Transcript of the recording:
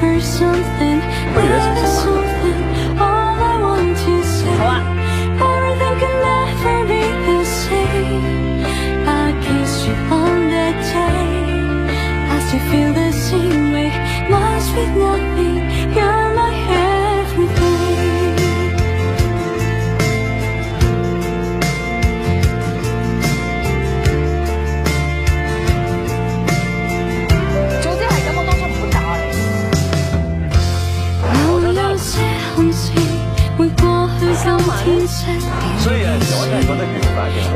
whisper something, oh, whisper something. All I want to say, everything could never be the same. I kissed you on that day. I still feel the same way. my sweet nothing. You're 所以，喜我外系的得是关嘅。